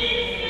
Yes.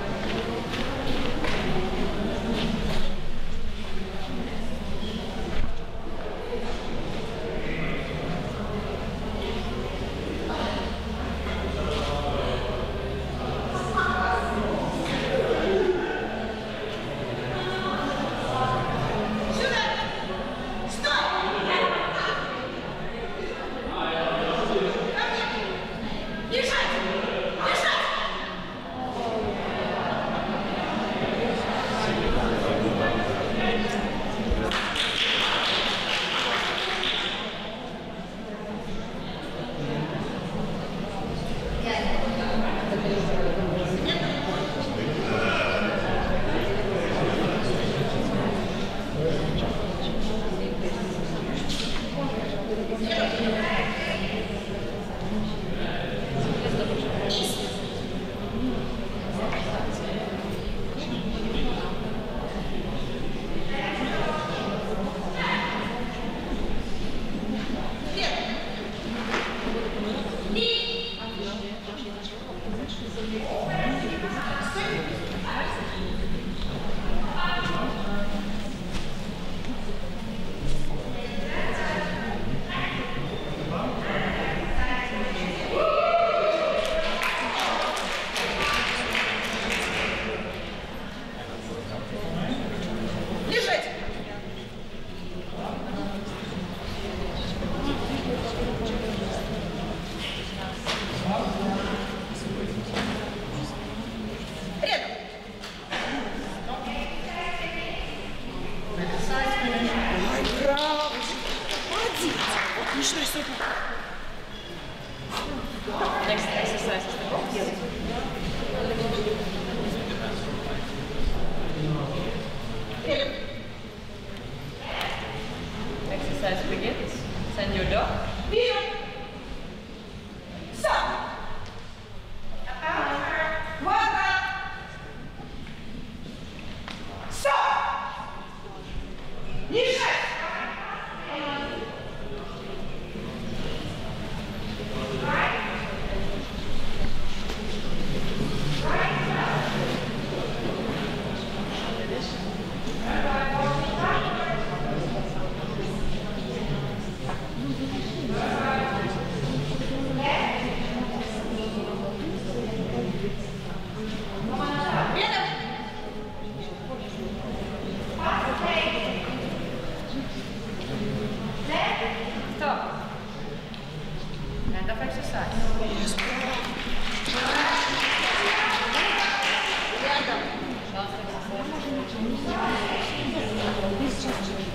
Next exercise is the box. Of